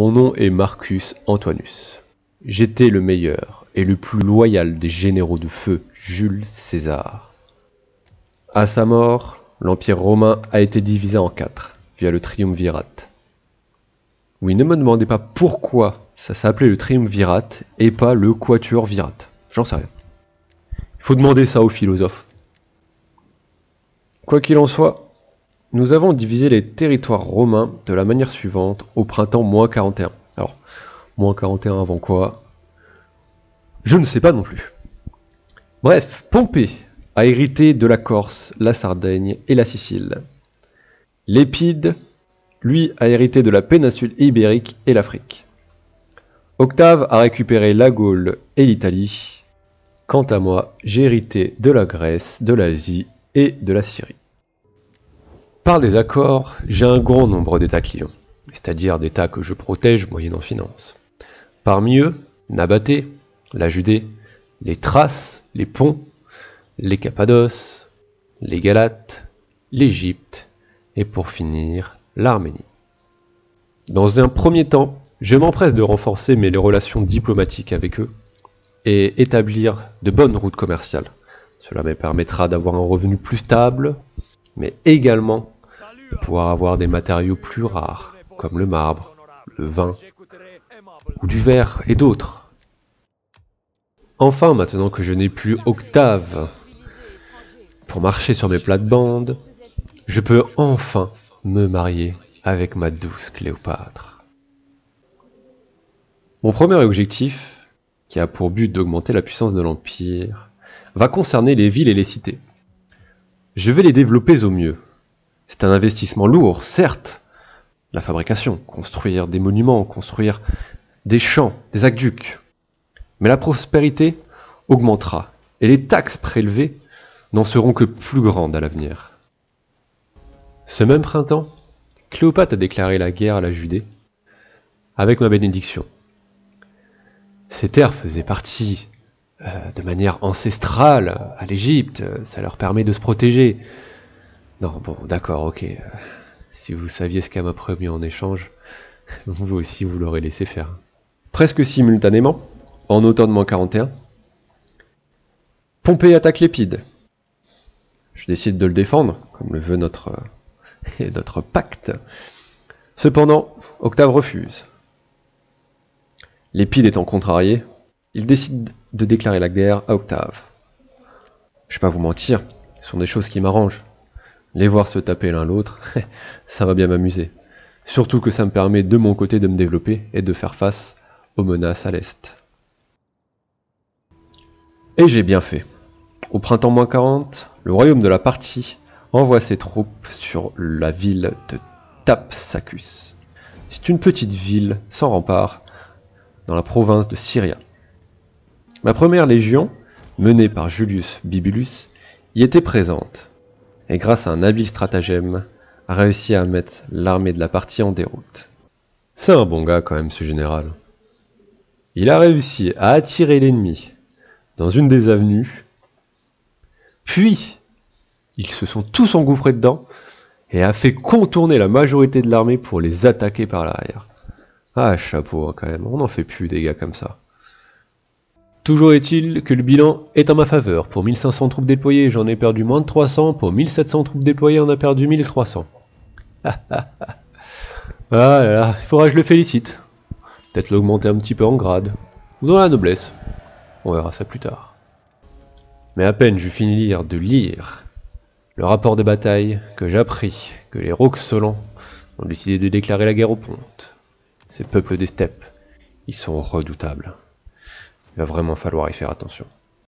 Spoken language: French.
Mon nom est Marcus Antoinus. J'étais le meilleur et le plus loyal des généraux de feu Jules César. À sa mort, l'Empire romain a été divisé en quatre via le triumvirat. Oui, ne me demandez pas pourquoi ça s'appelait le triumvirat et pas le quatuorvirat. J'en sais rien. Il faut demander ça aux philosophes. Quoi qu'il en soit, nous avons divisé les territoires romains de la manière suivante au printemps moins 41. Alors, moins 41 avant quoi? Je ne sais pas non plus. Bref, Pompée a hérité de la Corse, la Sardaigne et la Sicile. Lépide, lui, a hérité de la péninsule ibérique et l'Afrique. Octave a récupéré la Gaule et l'Italie. Quant à moi, j'ai hérité de la Grèce, de l'Asie et de la Syrie. Par des accords, j'ai un grand nombre d'États clients, c'est-à-dire d'États que je protège moyennant finance. Parmi eux, Nabaté, la Judée, les Thraces, les Ponts, les Cappadoces, les Galates, l'Égypte et pour finir, l'Arménie. Dans un premier temps, je m'empresse de renforcer mes relations diplomatiques avec eux et établir de bonnes routes commerciales. Cela me permettra d'avoir un revenu plus stable, mais également de pouvoir avoir des matériaux plus rares, comme le marbre, le vin, ou du verre et d'autres. Enfin, maintenant que je n'ai plus Octave pour marcher sur mes plates-bandes, je peux enfin me marier avec ma douce Cléopâtre. Mon premier objectif, qui a pour but d'augmenter la puissance de l'Empire, va concerner les villes et les cités. Je vais les développer au mieux. C'est un investissement lourd, certes. La fabrication, construire des monuments, construire des champs, des aqueducs. Mais la prospérité augmentera, et les taxes prélevées n'en seront que plus grandes à l'avenir. Ce même printemps, Cléopâtre a déclaré la guerre à la Judée, avec ma bénédiction. Ces terres faisaient partie de manière ancestrale à l'Égypte, ça leur permet de se protéger. Non, bon, d'accord, ok. euh, si vous saviez ce qu'elle m'a promis en échange, vous aussi vous l'aurez laissé faire. Presque simultanément, en automne moins 41, Pompée attaque l'Épide. Je décide de le défendre, comme le veut notre, euh, notre pacte. Cependant, Octave refuse. L'Épide étant contrarié, il décide de déclarer la guerre à Octave. Je vais pas vous mentir, ce sont des choses qui m'arrangent. Les voir se taper l'un l'autre, ça va bien m'amuser. Surtout que ça me permet de mon côté de me développer et de faire face aux menaces à l'Est. Et j'ai bien fait. Au printemps moins 40, le royaume de la Parthie envoie ses troupes sur la ville de Thapsacus. C'est une petite ville sans rempart dans la province de Syria. Ma première légion, menée par Julius Bibulus, y était présente, et grâce à un habile stratagème, a réussi à mettre l'armée de la partie en déroute. C'est un bon gars quand même ce général. Il a réussi à attirer l'ennemi dans une des avenues, puis ils se sont tous engouffrés dedans et a fait contourner la majorité de l'armée pour les attaquer par l'arrière. Ah, chapeau hein, quand même, on n'en fait plus des gars comme ça. Toujours est-il que le bilan est en ma faveur. Pour 1500 troupes déployées, j'en ai perdu moins de 300. Pour 1700 troupes déployées, on a perdu 1300. ah là là, il faudra que je le félicite. Peut-être l'augmenter un petit peu en grade. Ou dans la noblesse. On verra ça plus tard. Mais à peine j'eus fini de lire le rapport de bataille que j'appris que les Roxolans ont décidé de déclarer la guerre aux pontes. Ces peuples des steppes, ils sont redoutables. Il va vraiment falloir y faire attention.